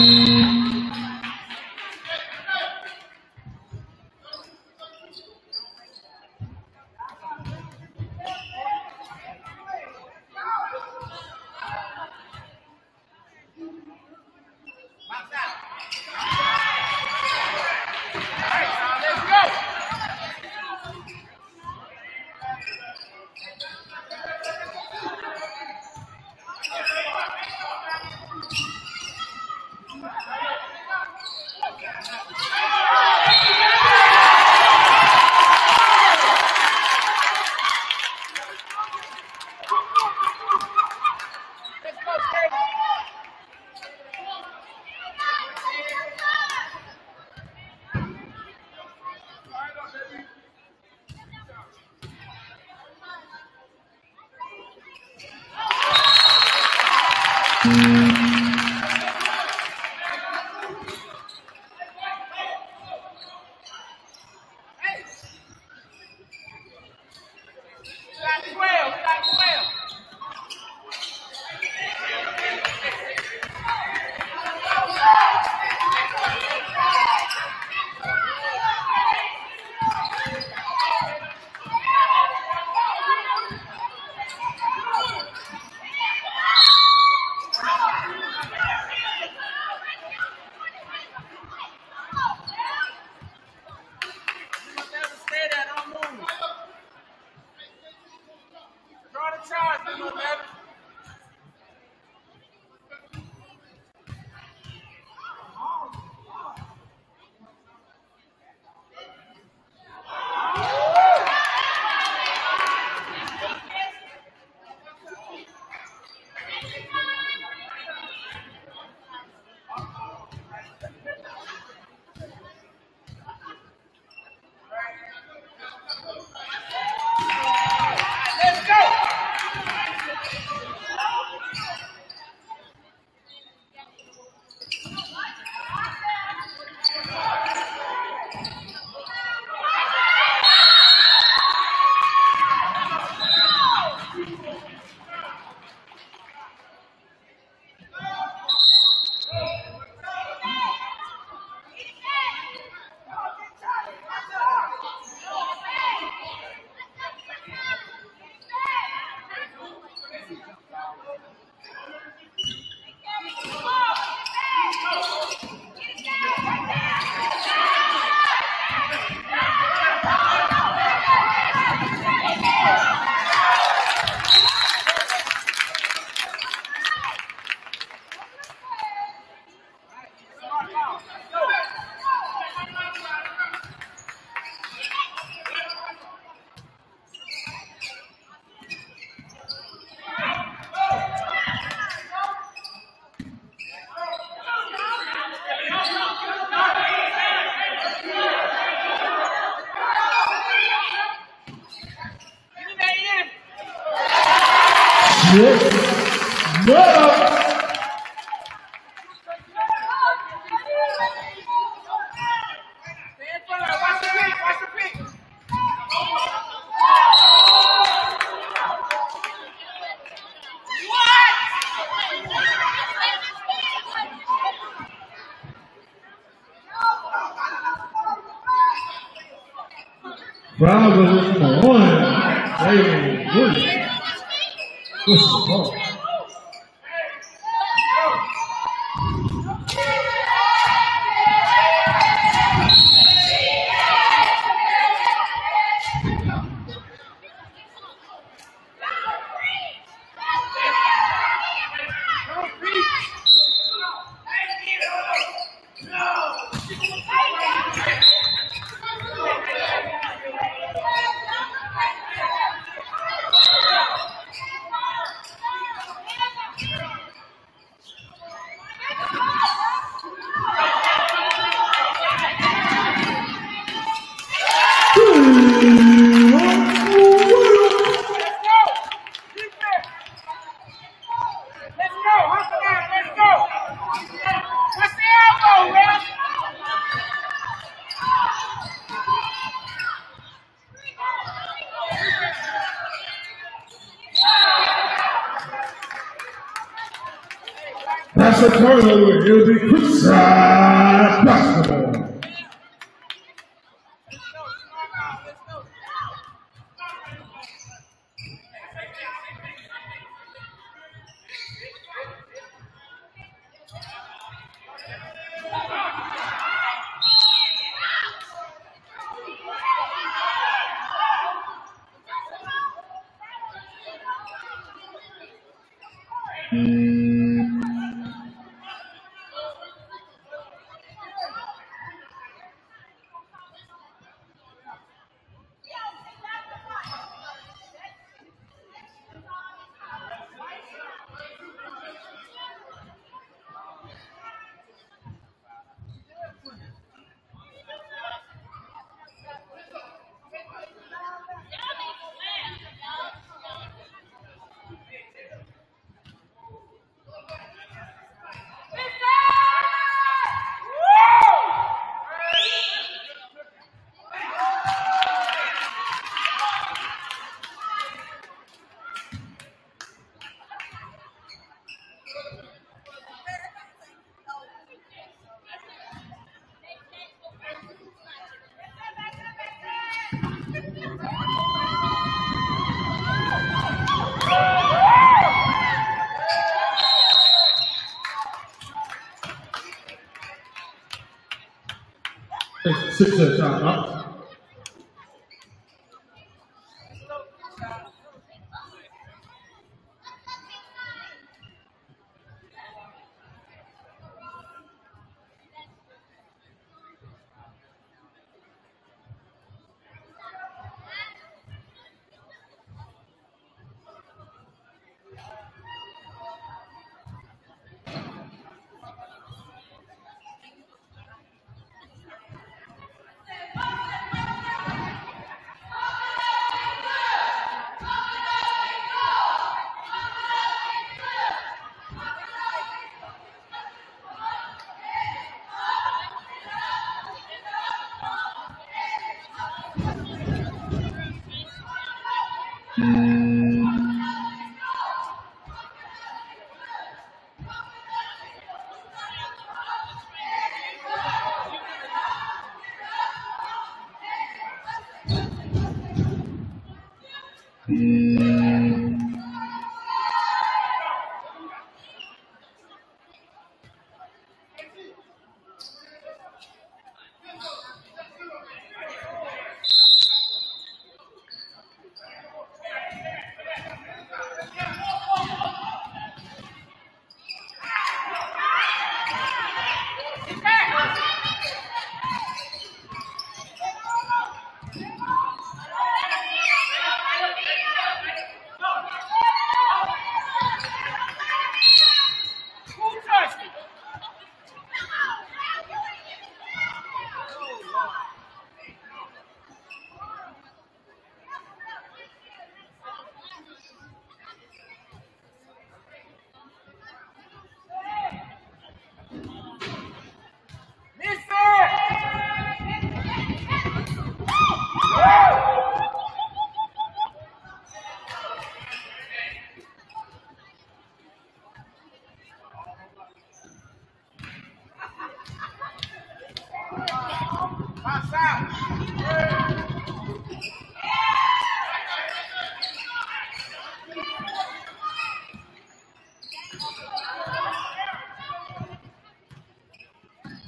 you Let's Six at time up.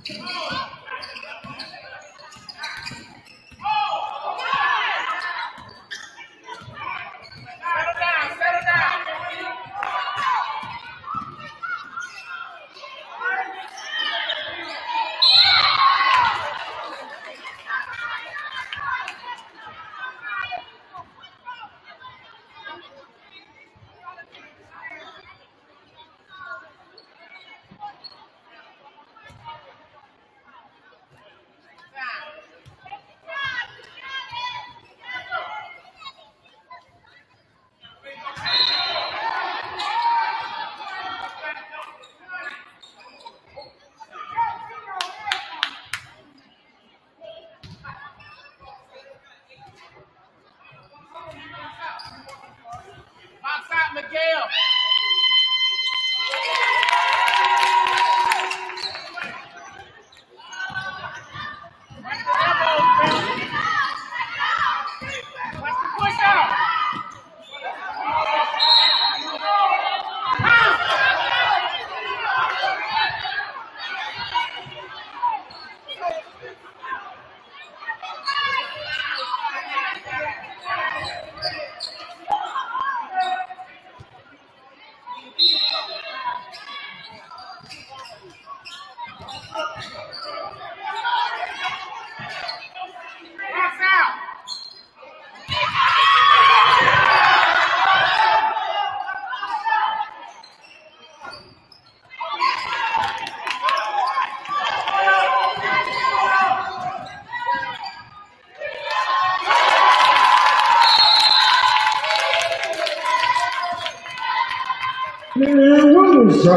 Come on.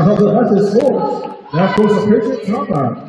Williams shot up that's his fourth. That was a Patriot timeout. Let's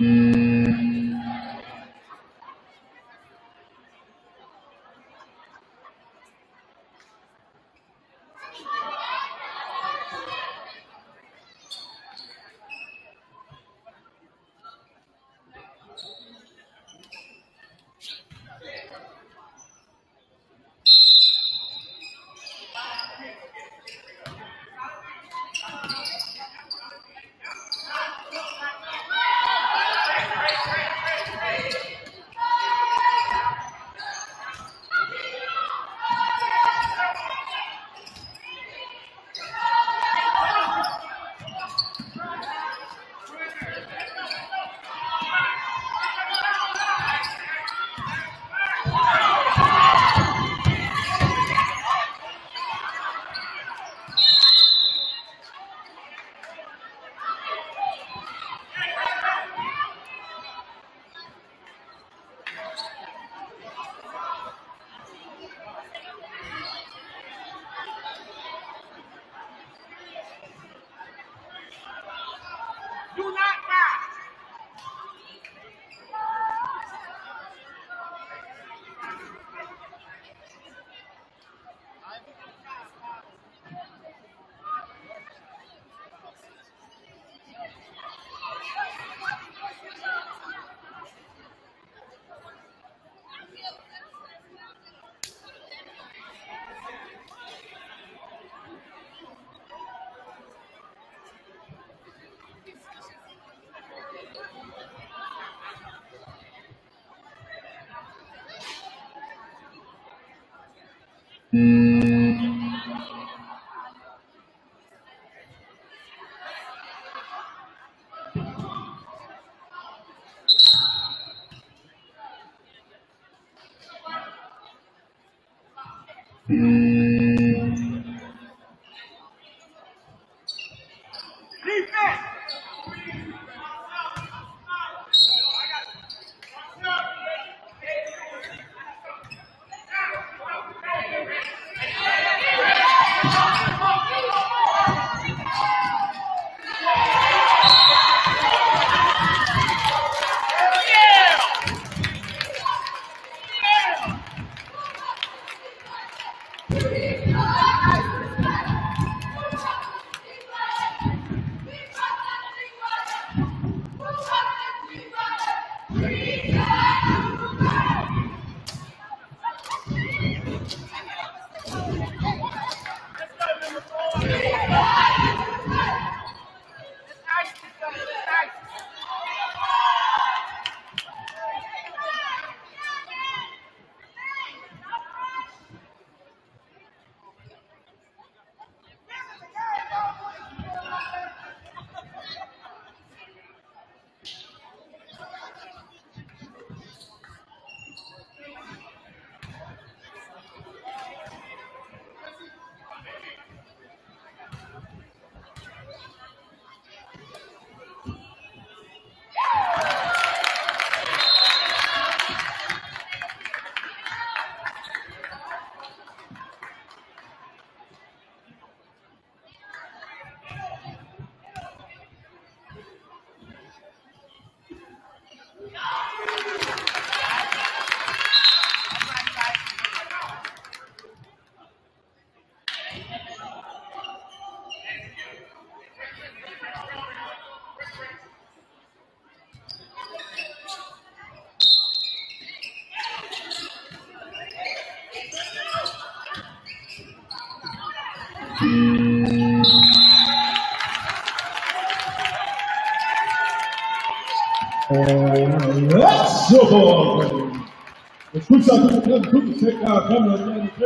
Hum. Mm-hmm. Sofort! Das Kunstwerk, das Kunstwerk, kann man nicht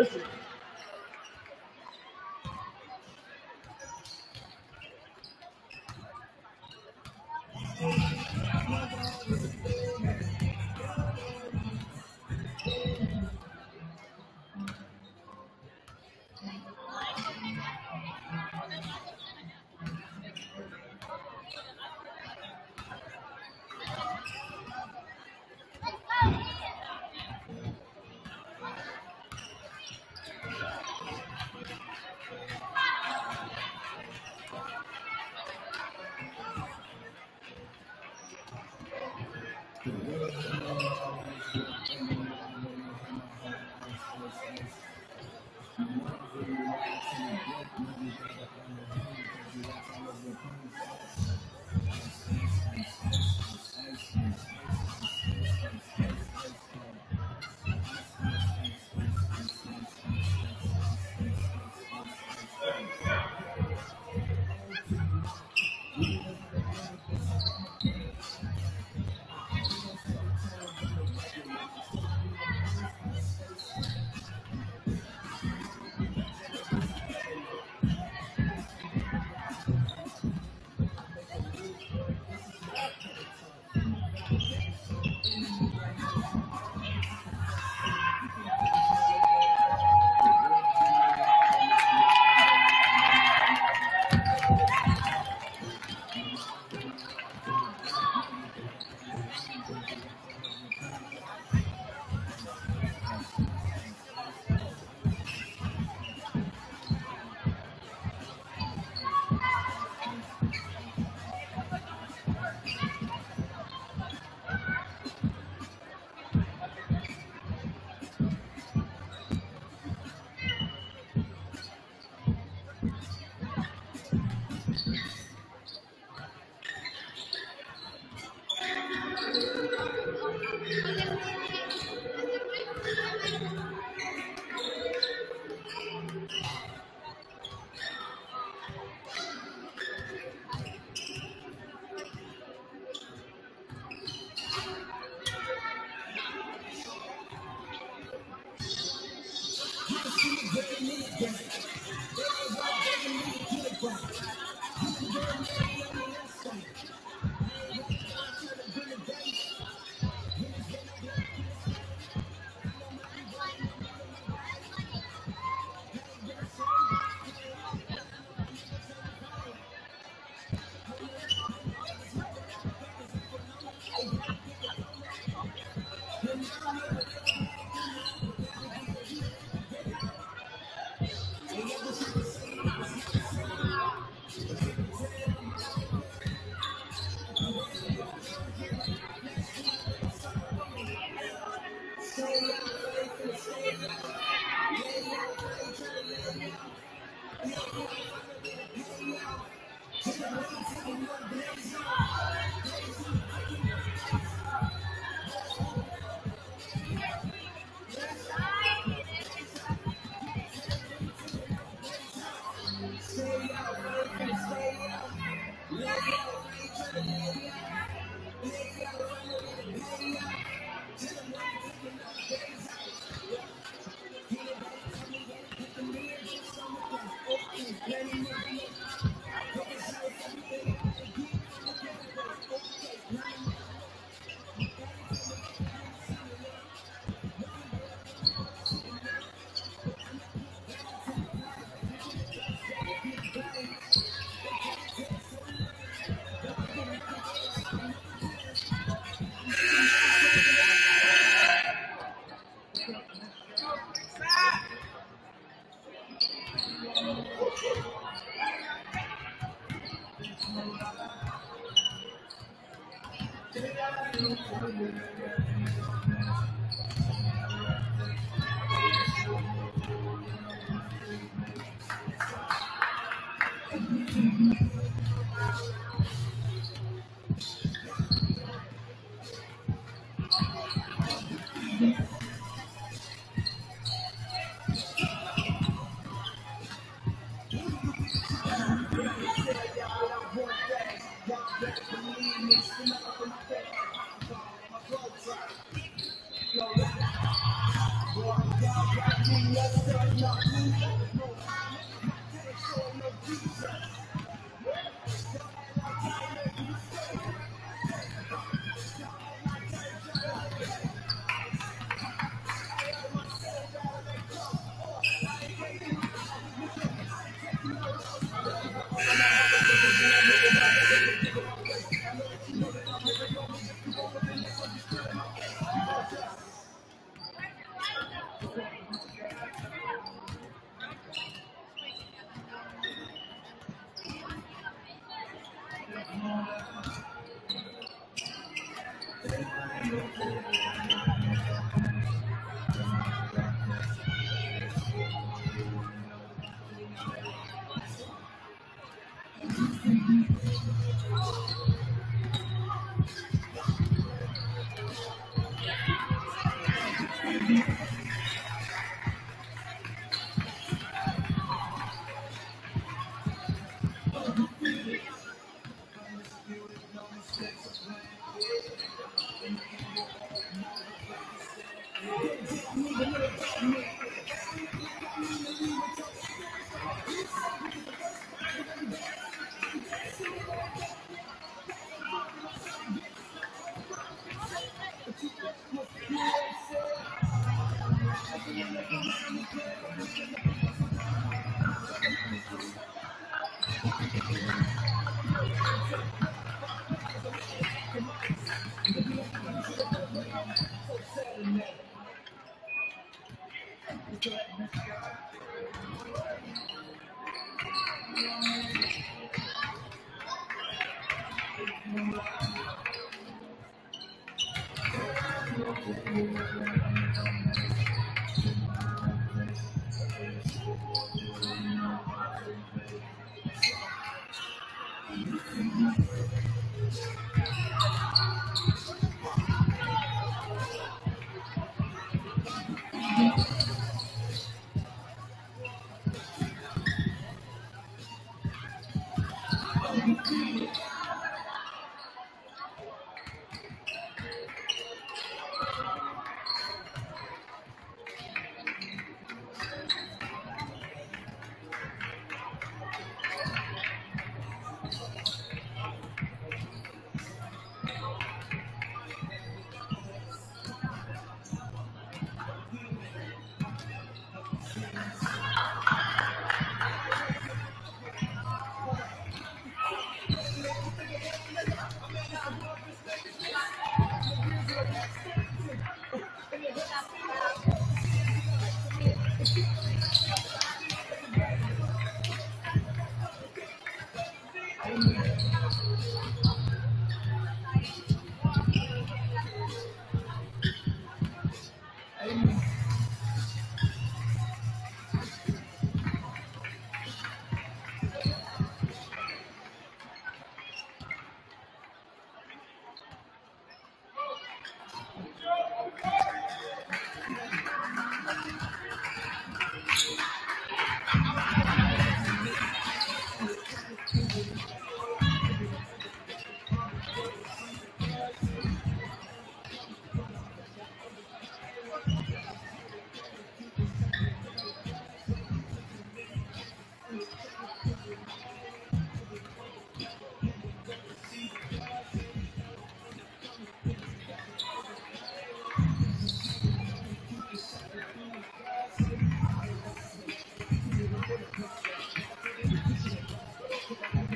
Thank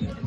you.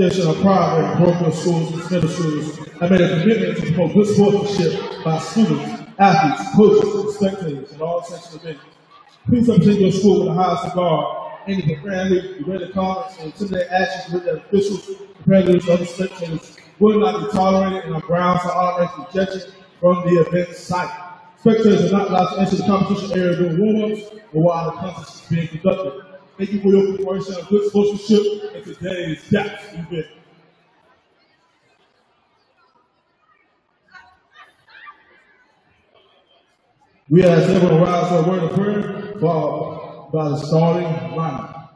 Station of private broken schools and middle schools have made a commitment to promote good sportsmanship by students, athletes, coaches, spectators, and all sections of it. Please represent your school with the highest regard, for friendly, irregular comments, and intimidate actions with their officials, competitors, other spectators will not be tolerated and are grounds for automatic rejection from the event site. Spectators are not allowed to enter the competition area during warm-ups or while the contest is being conducted. Thank you for your cooperation and good sportsmanship in today's GAPS event. We ask everyone to rise for a word of prayer followed by the starting lineup.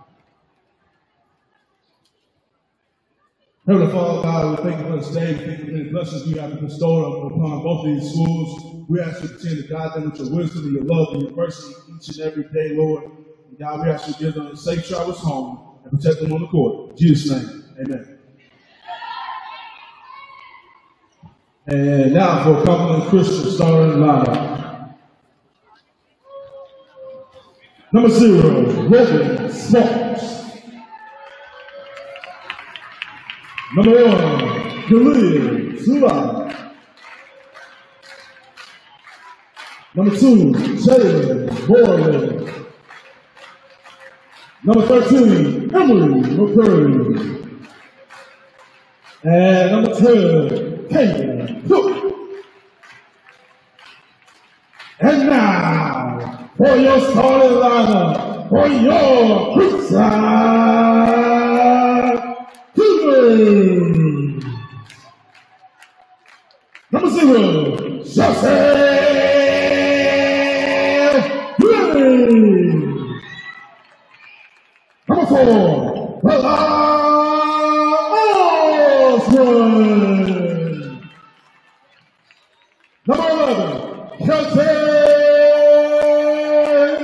Heavenly Father, God, we thank you for this day. We thank you for the blessings you have bestowed upon both of these schools. We ask you to continue to guide them with your wisdom and your love and your mercy each and every day, Lord. God, we ask you to give them safe travels home and protect them on the court. In Jesus' name, amen. And now for Cumberland Christian starting lineup. Number zero, Logan Sparks. Number one, Khalil Sula. Number two, Jalen Borland. Number 13, Emily McCurry. And number 10, Caitlin Cook. And now, for your starting lineup, for your Creekside Cougars. Number zero, Joseph Number. Number 11, Kelton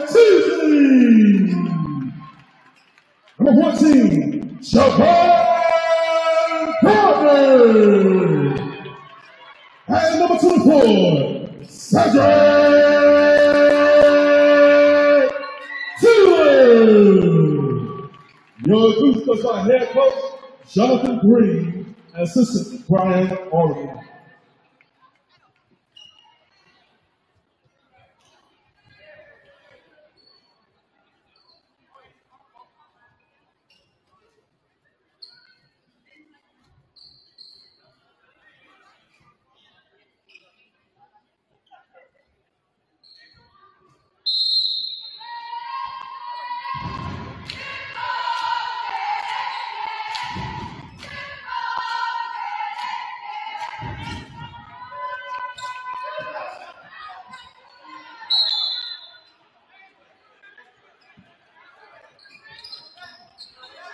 Susie. Number 14, Siobhan Carter. And number 24, Cedric Your Goose by head coach, Jonathan Green, and assistant Brian Oregon.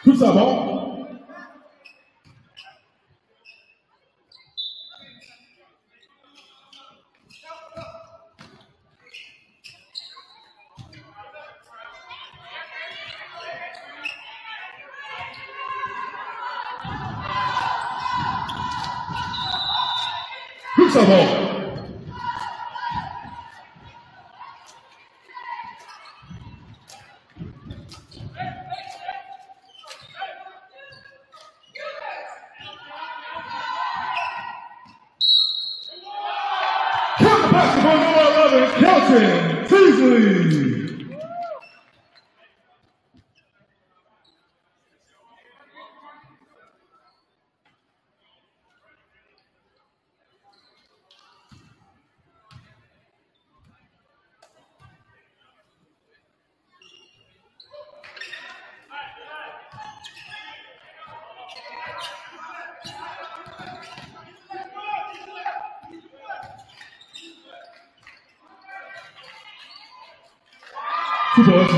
Nous savons. Nous savons.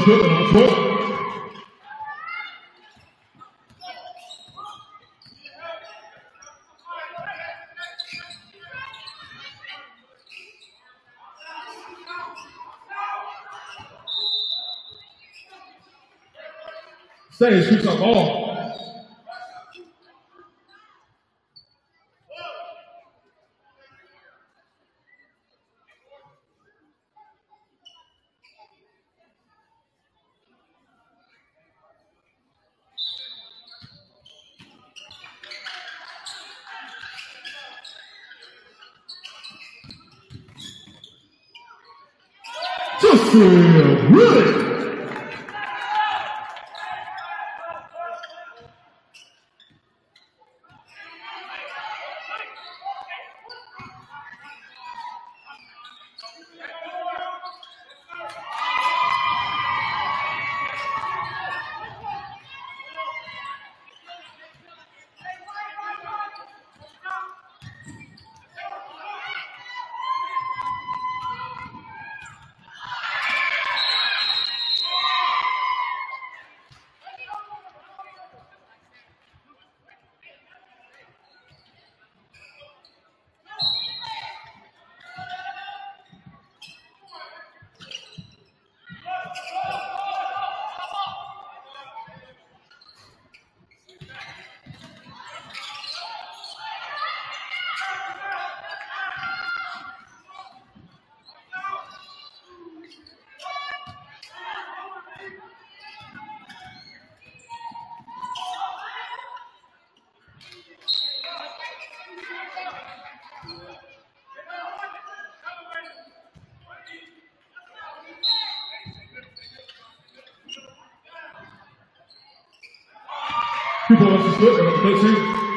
Foot. Stay, shoots up ball. People wants to split, number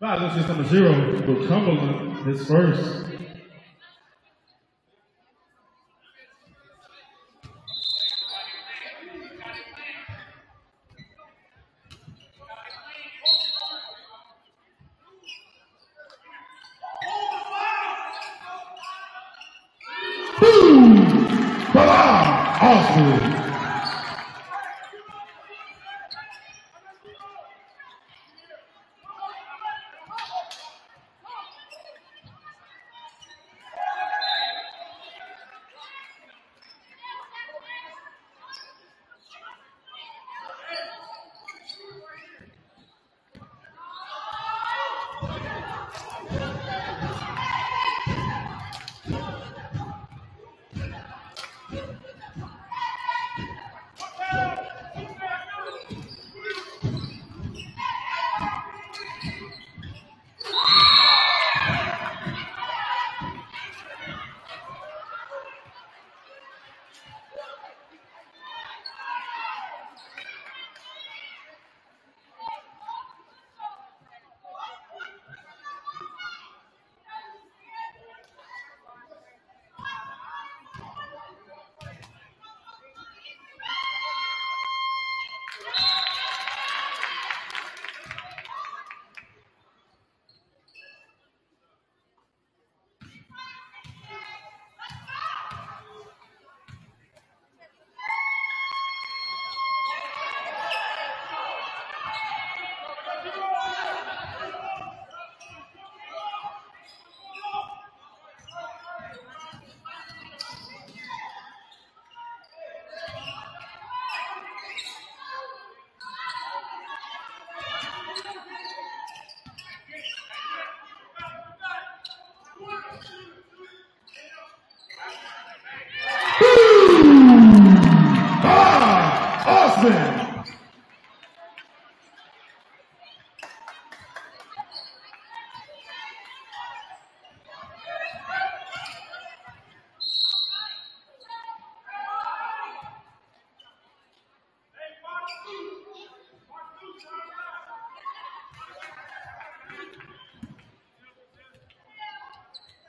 13. Violation number zero for Cumberland, is first.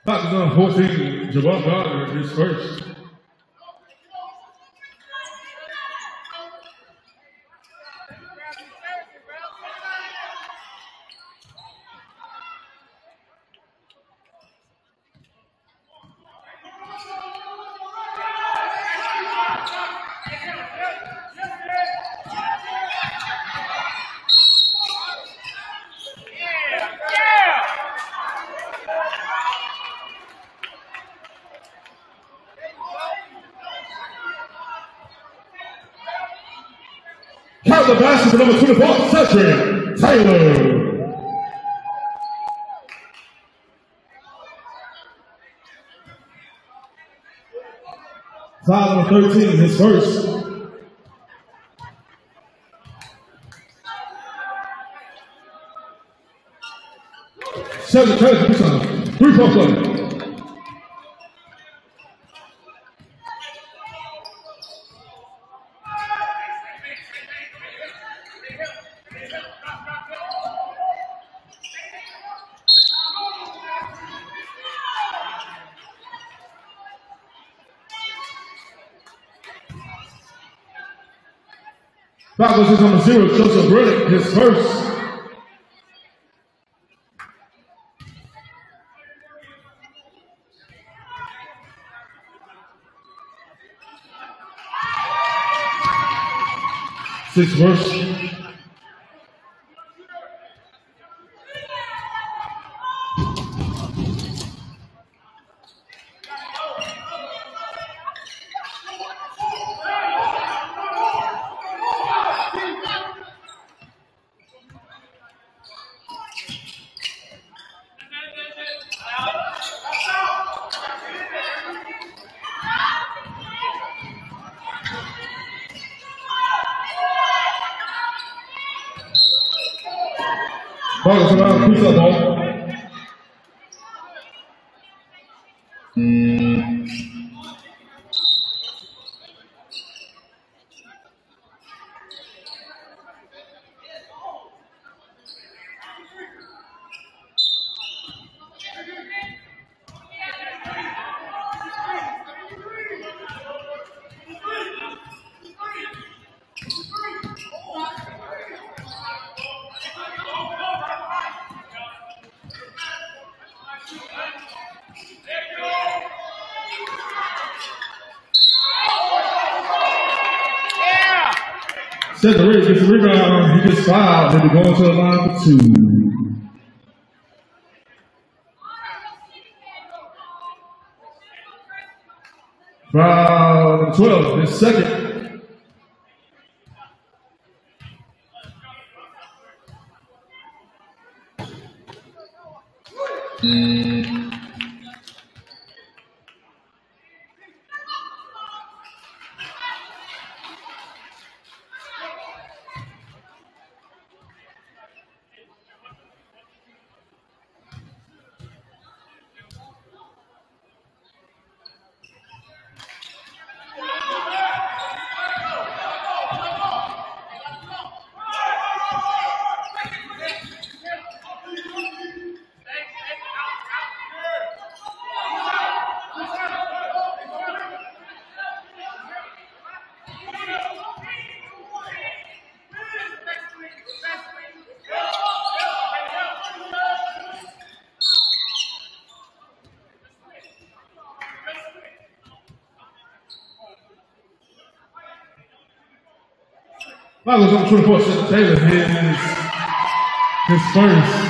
Fox is on 14, Javon Gardner is first. Basket for number 24, Cedric Taylor. Foul number 13, his first. Cedric Taylor, three-point play. Foul is number zero, Joseph Riddick, his first. Six verse. Gets fouled. He'll be going to the line for two. Foul 12, his second. 24 Seth Taylor his, his first.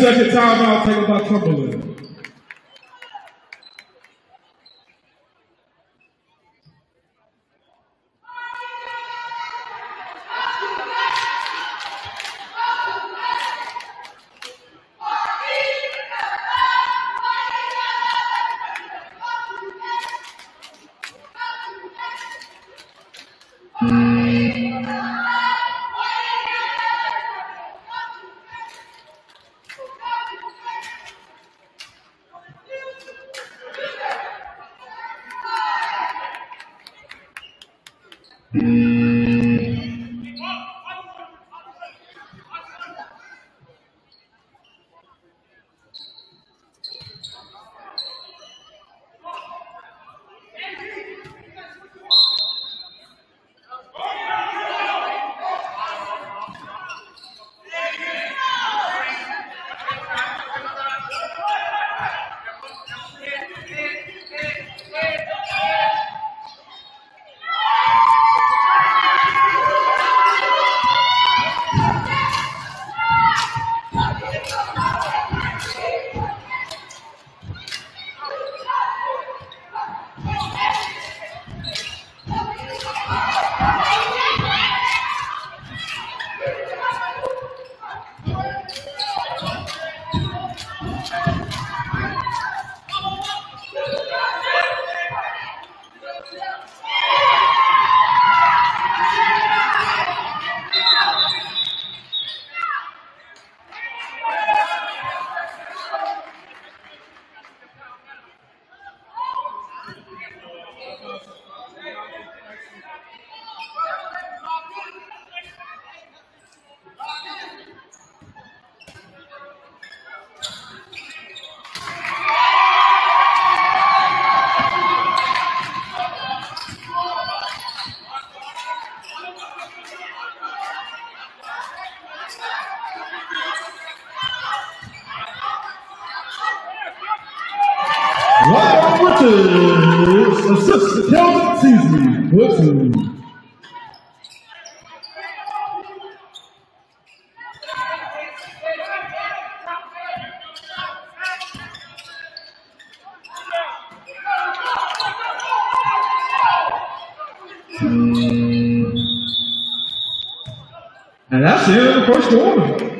Second timeout taken by Cumberland. Ryan Richards to Kelvin. And that's the end of the first quarter.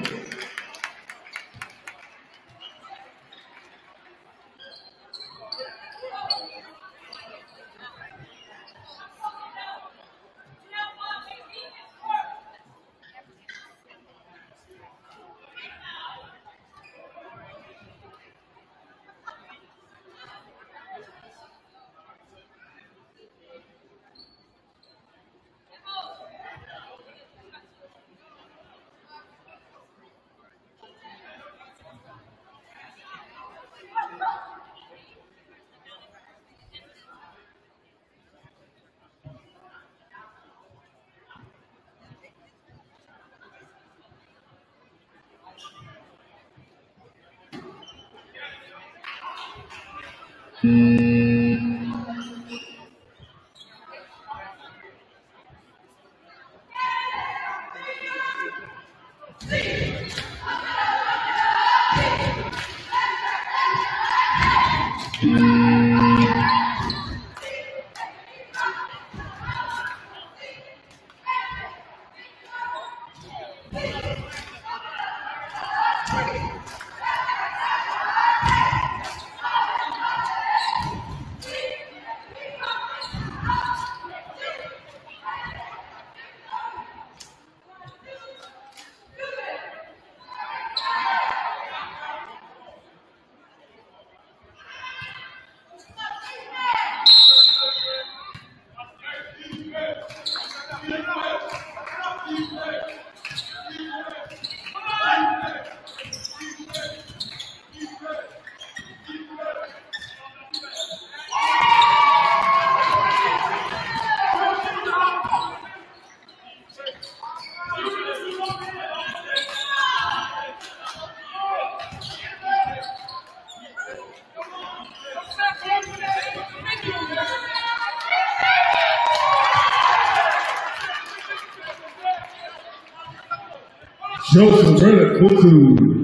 Joseph Brennan Kuku.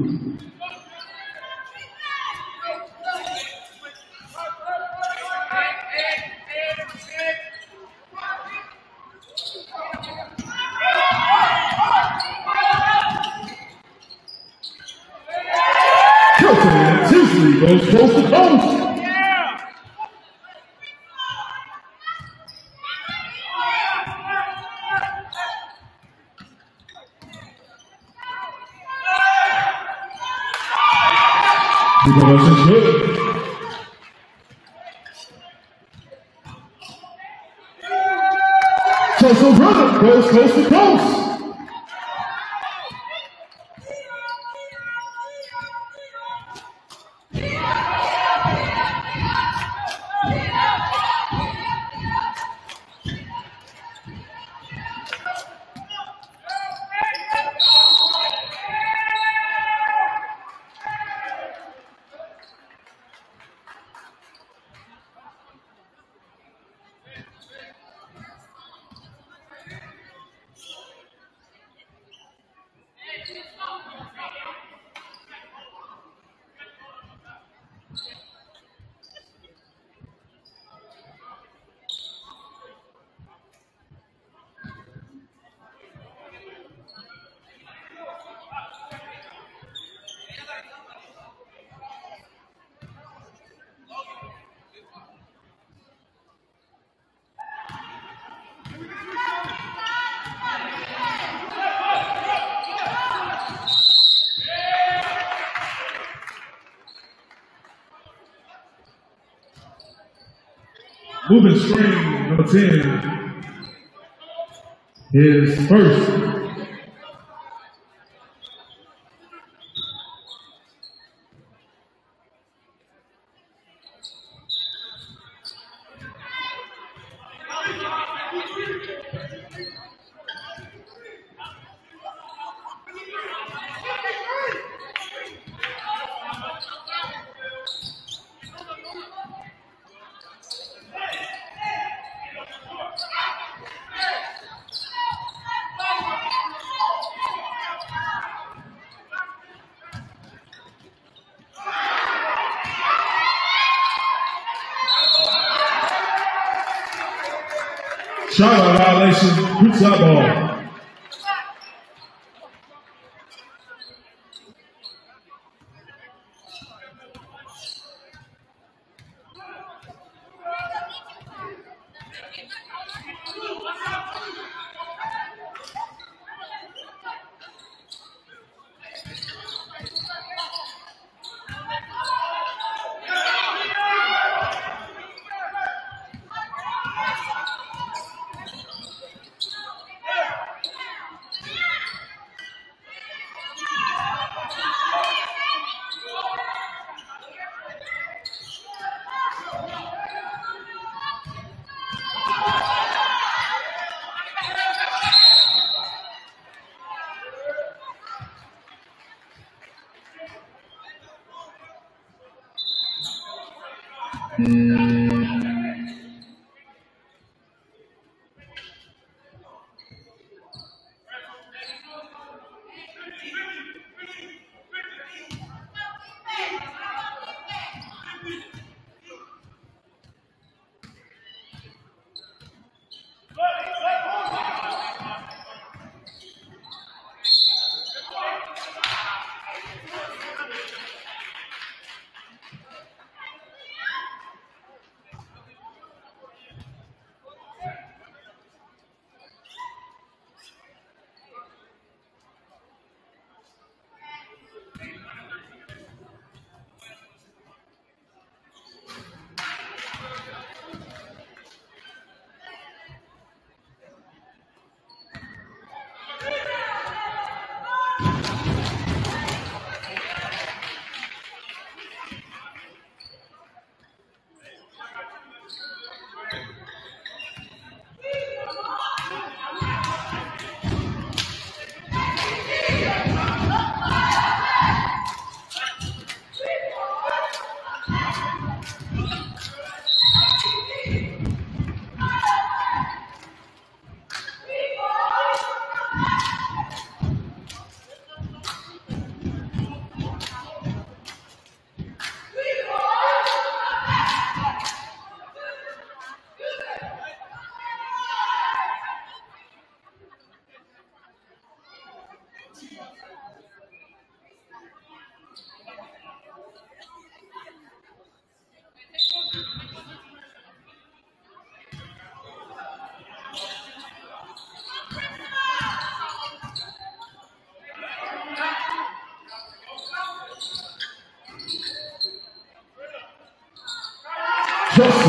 Kelton Tinsley goes coast to coast. Rebound good. Joseph Brennan goes coast to coast. Moving screen number 10 is first.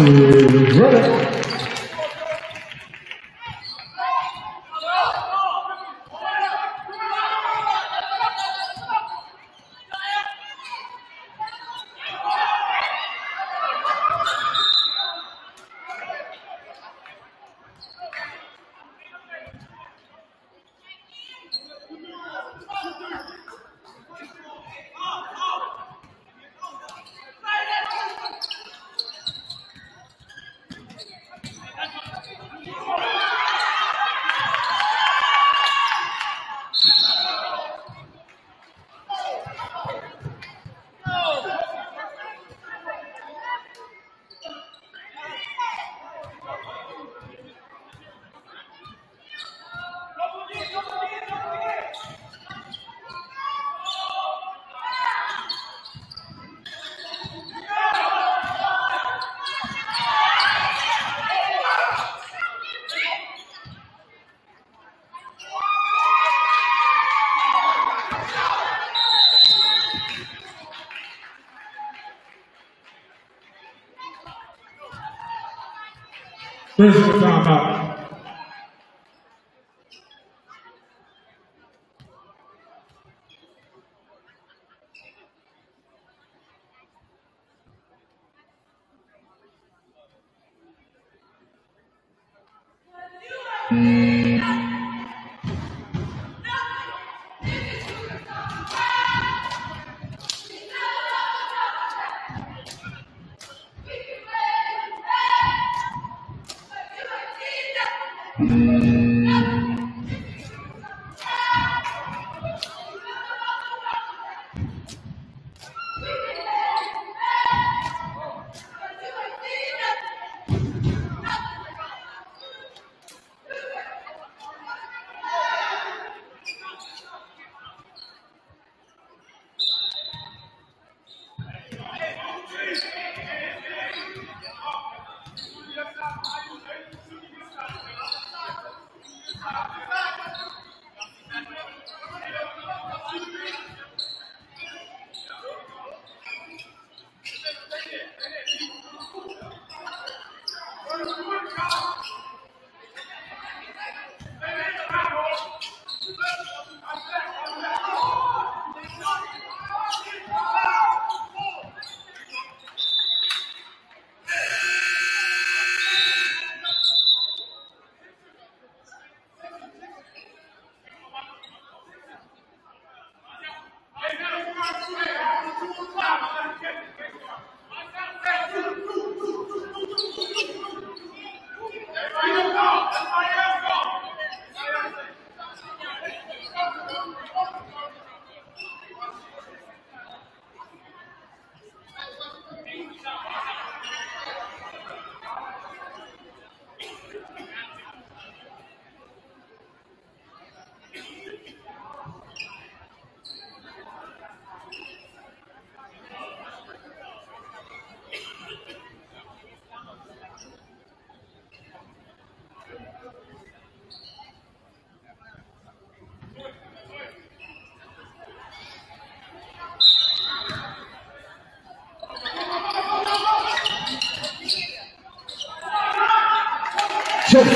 Justin Reddick.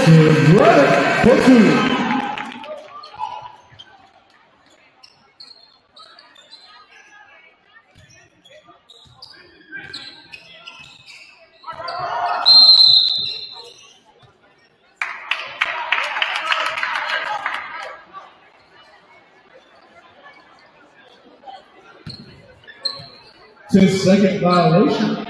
For two. Violation.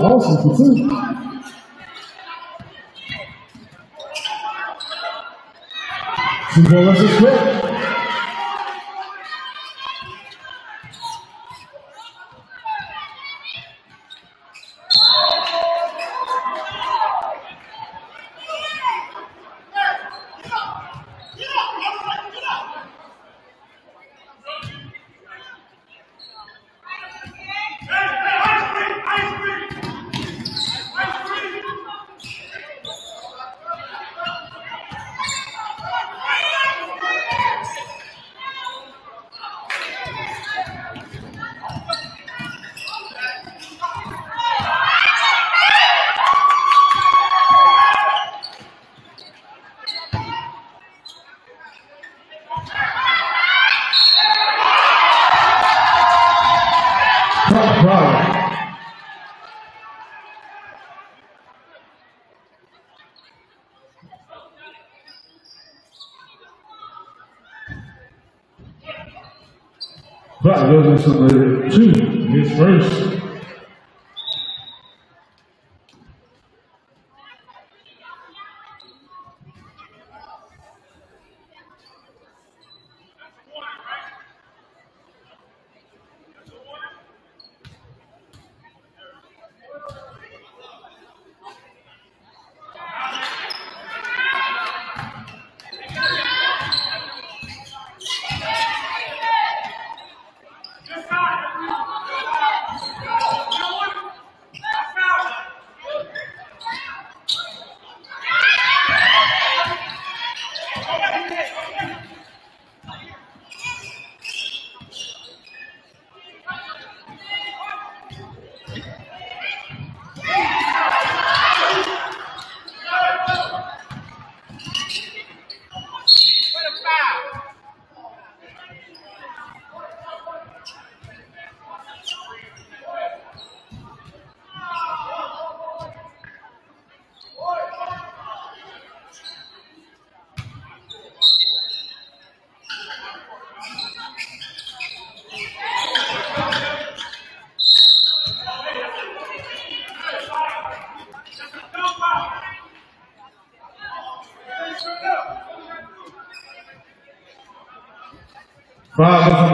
Pull up. Awesome for two. Two ball is quick. Right, those are number two, his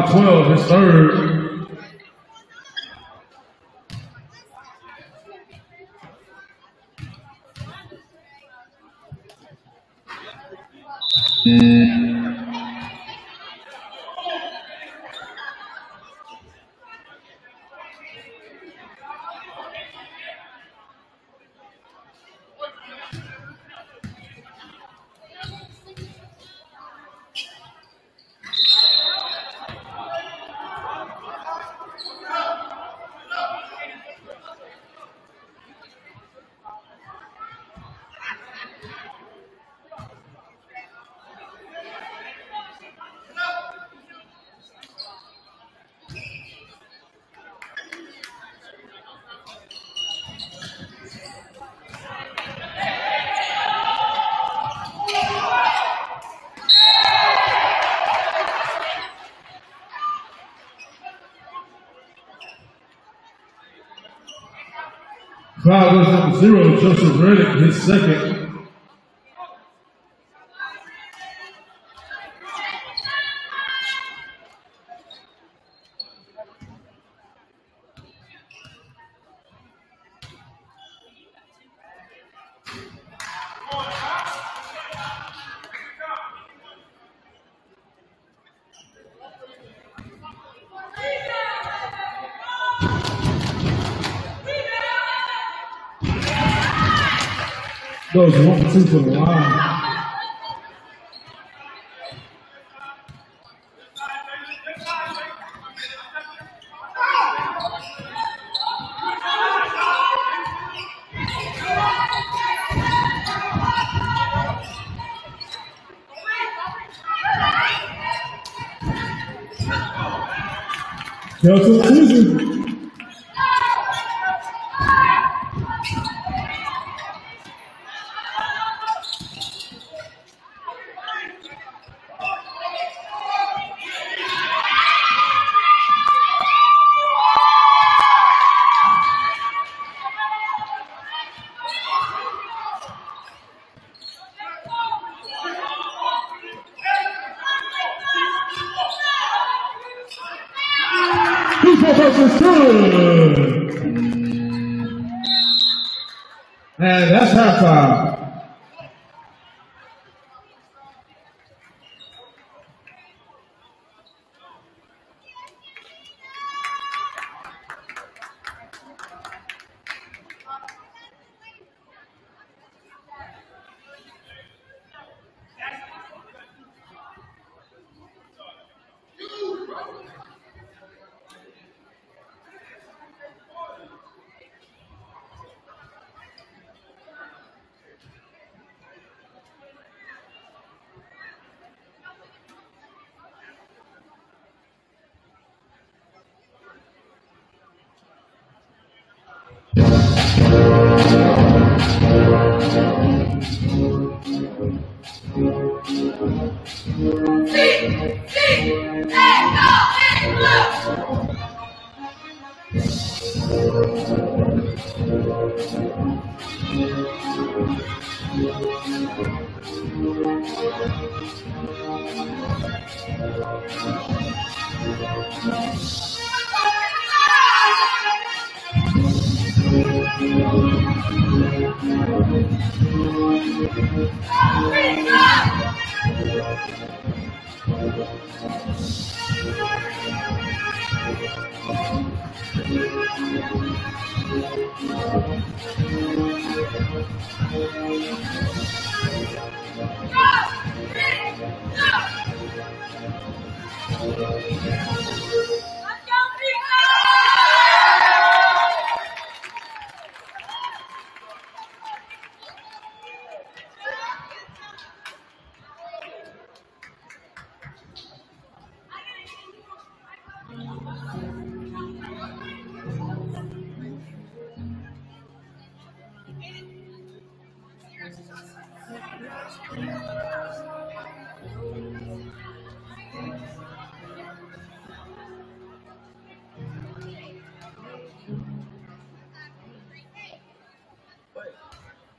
first. Five 12, his third. Foul goes number zero, Joseph Reddick, his second. Goes one for two for the line.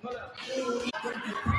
Hola.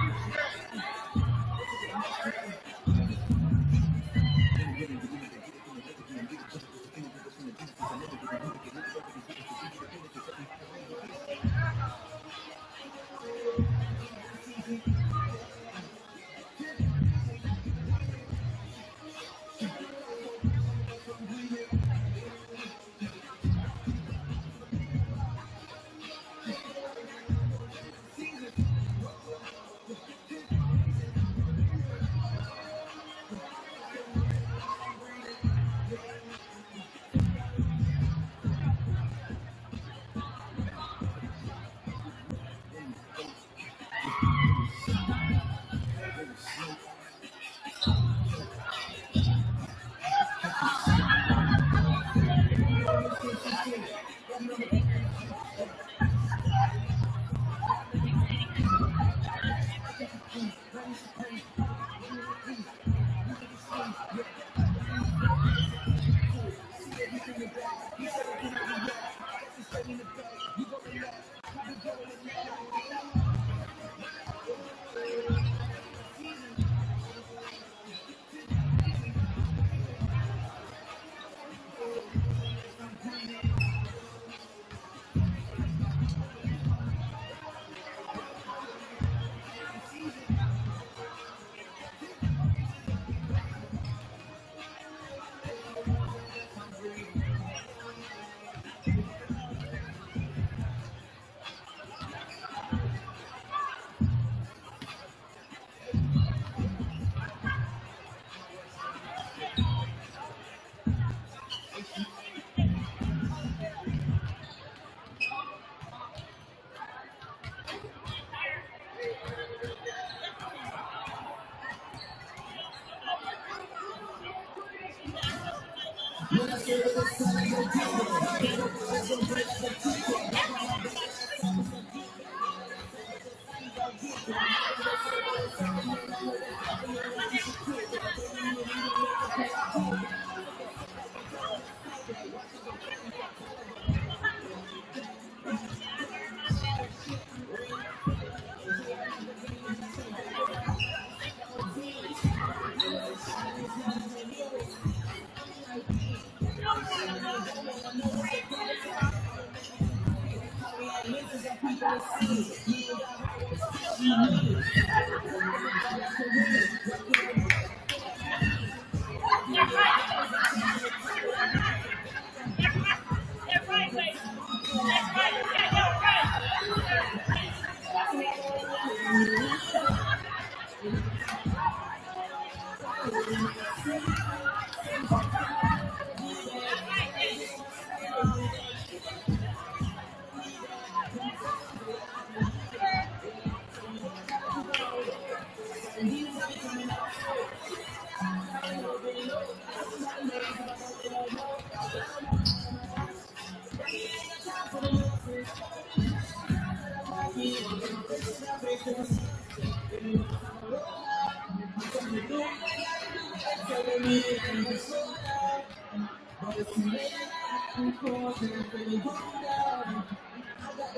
Thank you.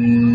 Mm-hmm.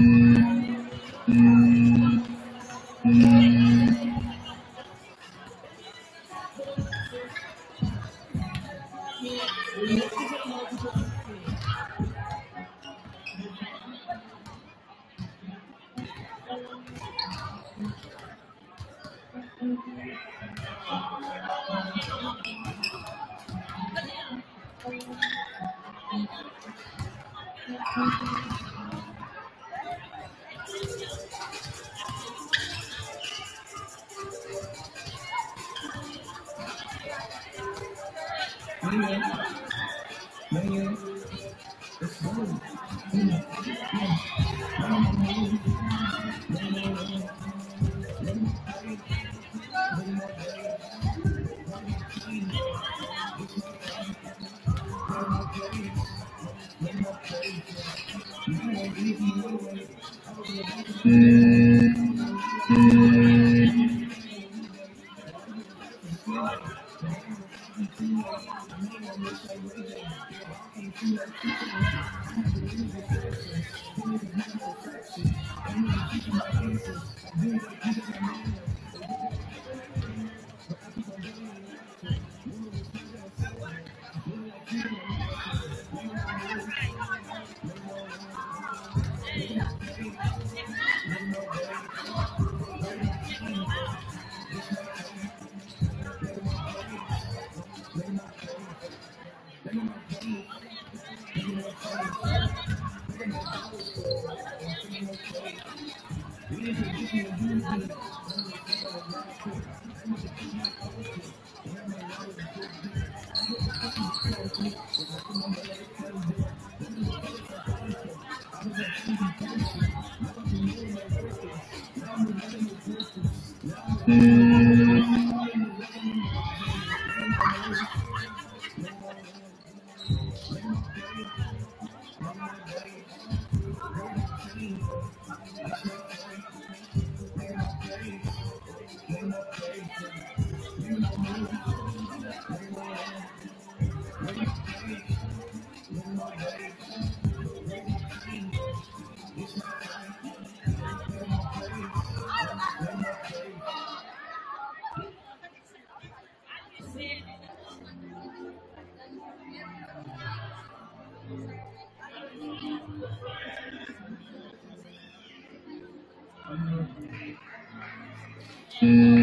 Mm-hmm.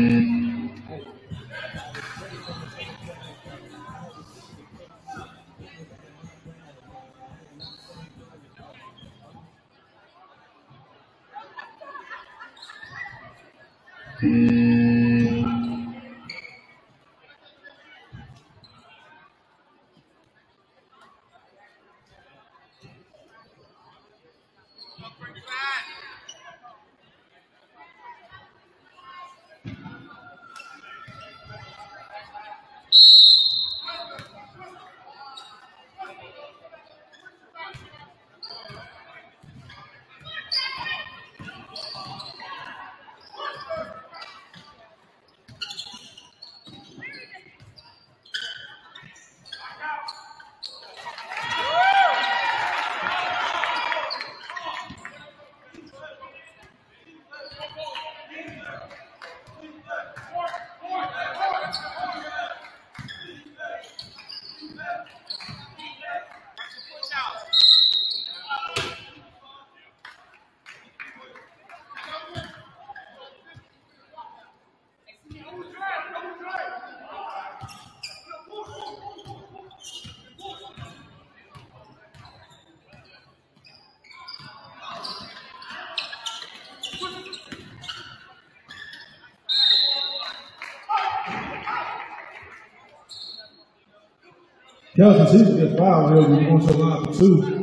Kelton Season gets fouled here. We're going to the line for two.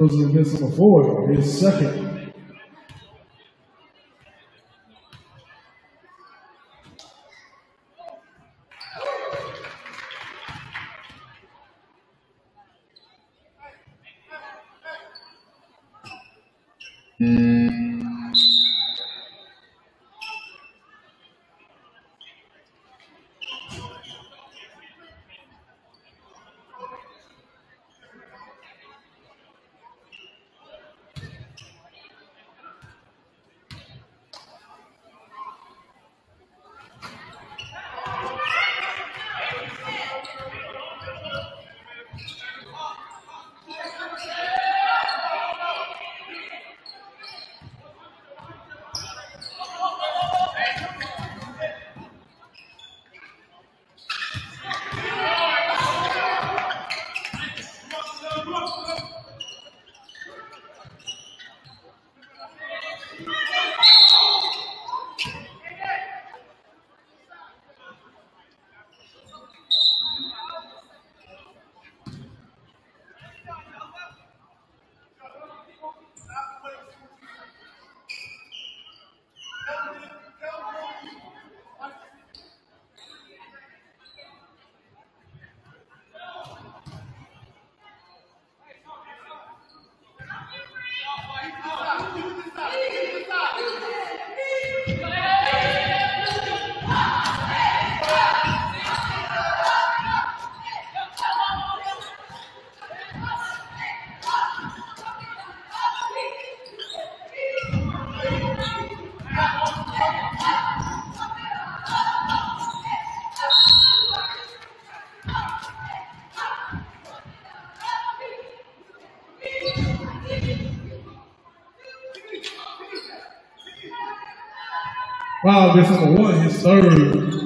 Those against number four, his second. This number one, his third.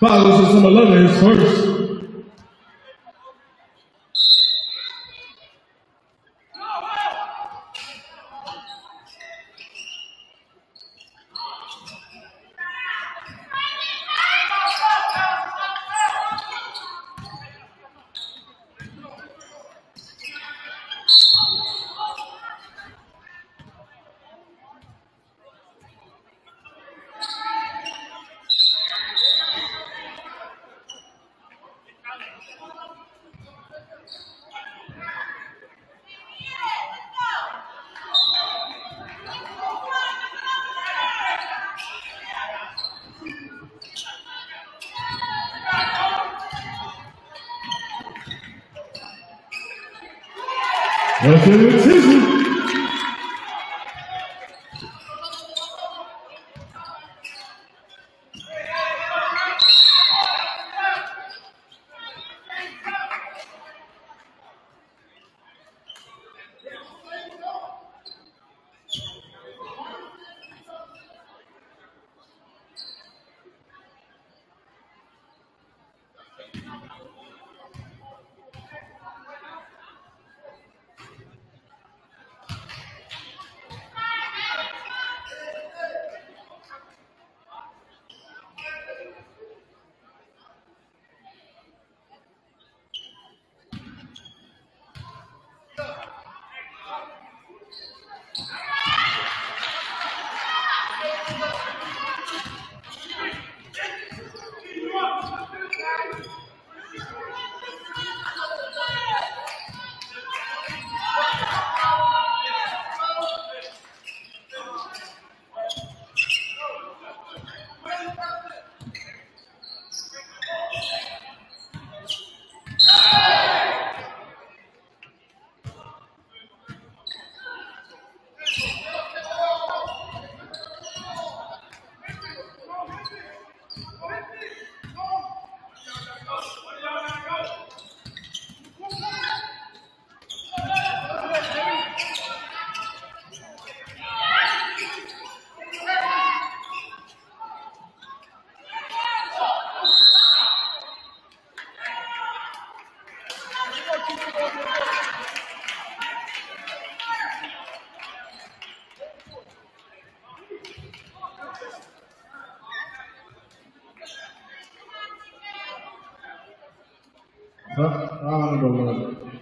Follows us some 11 is first.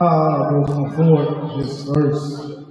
Ah, goes on forward this verse.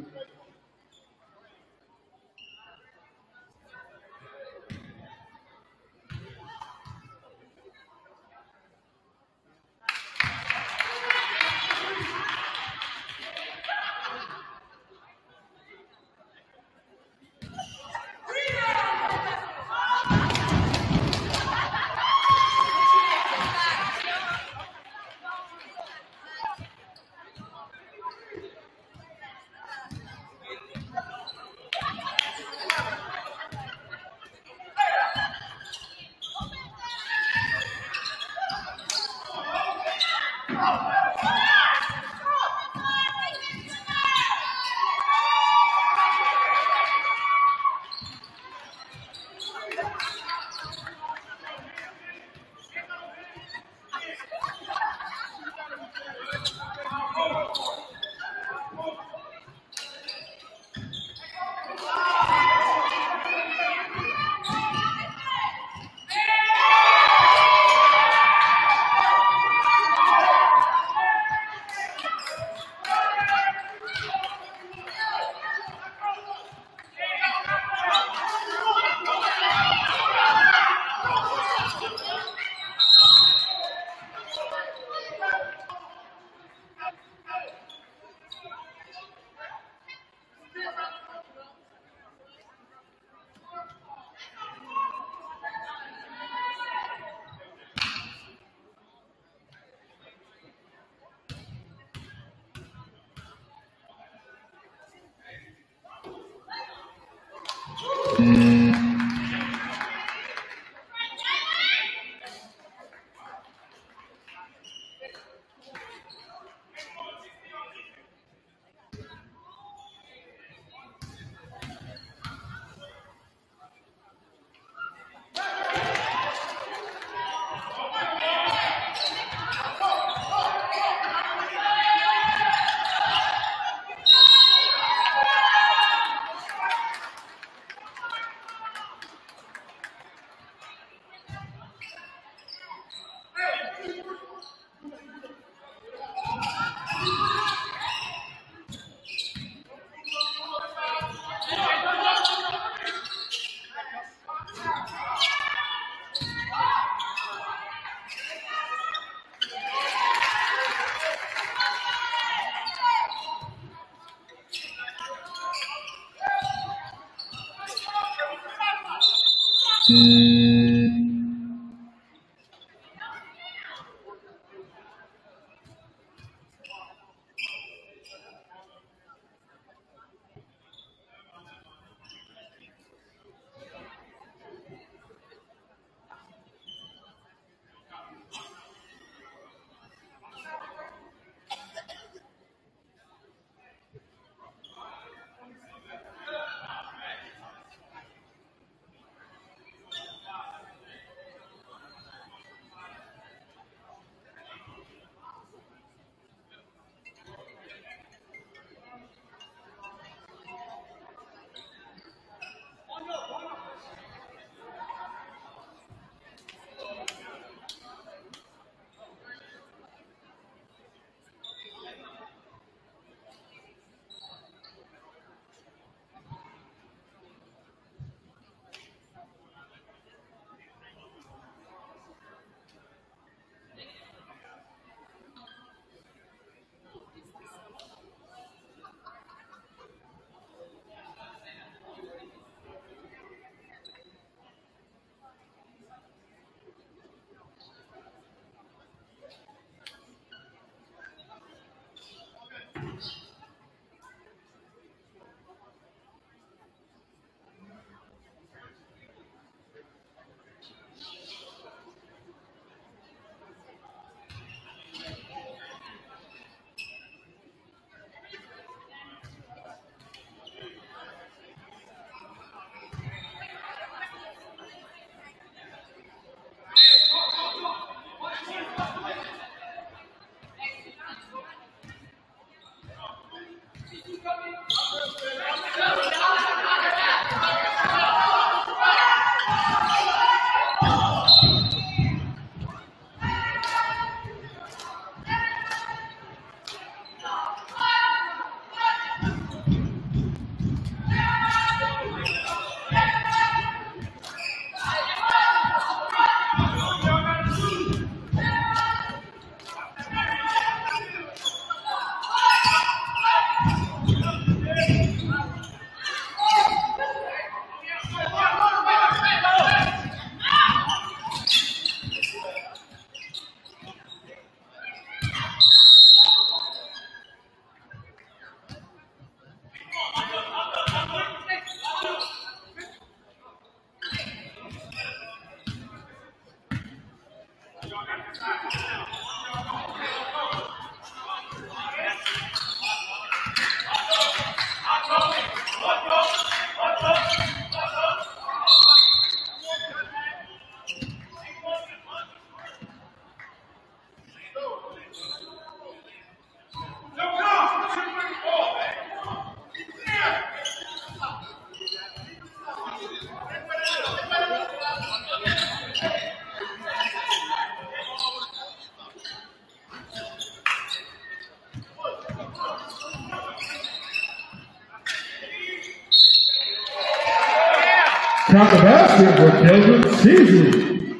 Count the basket for Kelvin Seasley.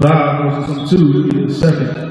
Five versus two in the second.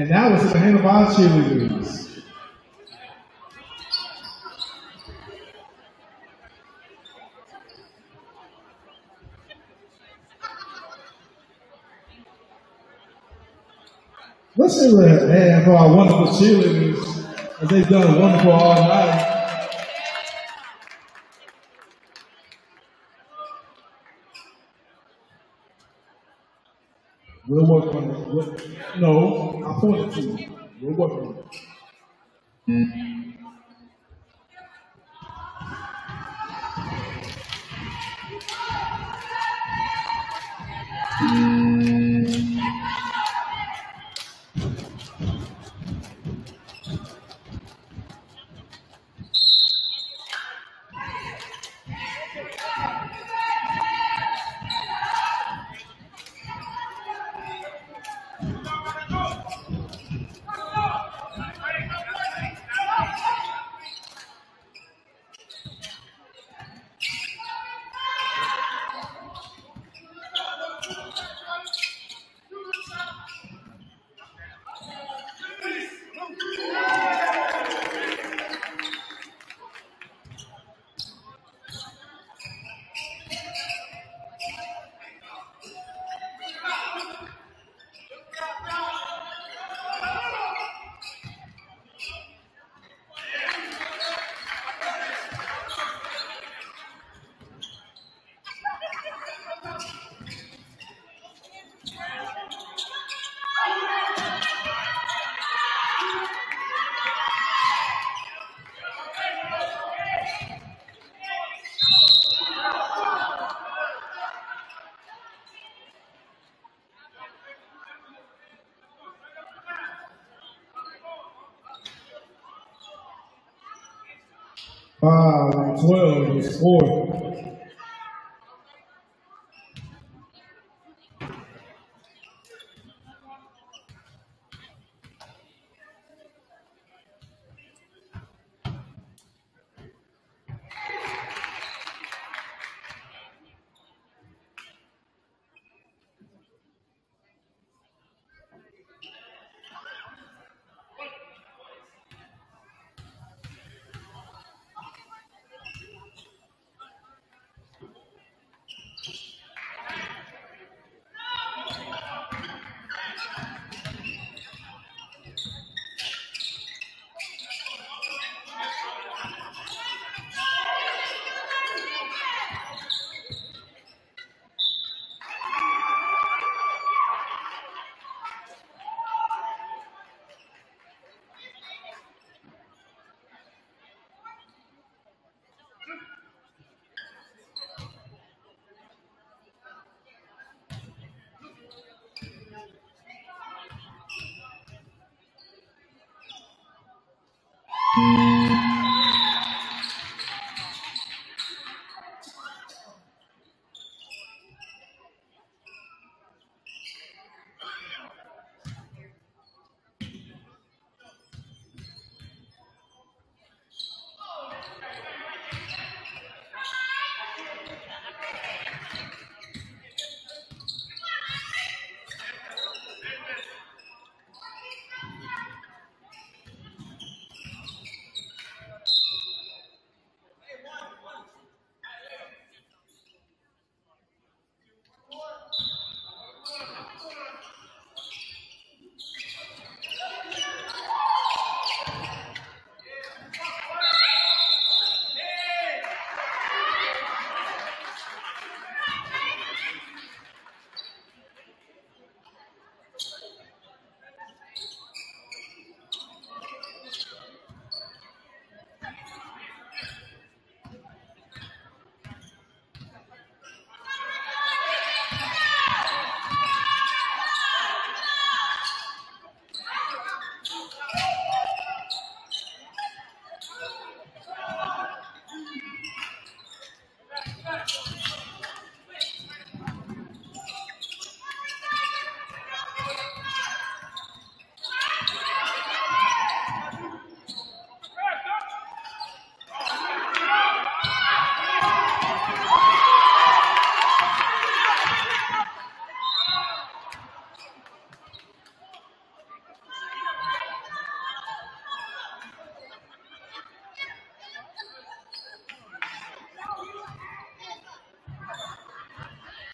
And it's in the hand of our cheerleaders. Let's say that and for our wonderful cheerleaders as they've done wonderful all night. We'll work on it. No, I pointed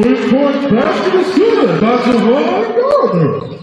Three-point basket the good by Javon Gardner. Johnson.